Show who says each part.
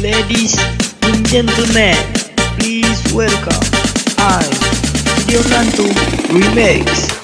Speaker 1: Ladies and gentlemen, please welcome I, Video Remix.